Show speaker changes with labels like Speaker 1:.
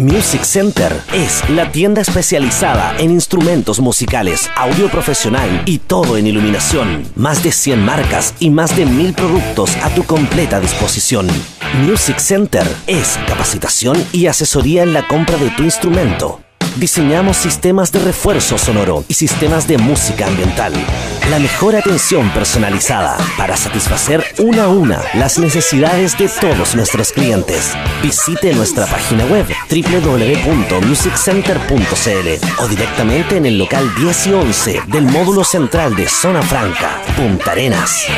Speaker 1: Music Center es la tienda especializada en instrumentos musicales, audio profesional y todo en iluminación. Más de 100 marcas y más de 1000 productos a tu completa disposición. Music Center es capacitación y asesoría en la compra de tu instrumento. Diseñamos sistemas de refuerzo sonoro y sistemas de música ambiental. La mejor atención personalizada para satisfacer una a una las necesidades de todos nuestros clientes. Visite nuestra página web www.musiccenter.cl o directamente en el local 10 y 11 del módulo central de Zona Franca, Punta Arenas.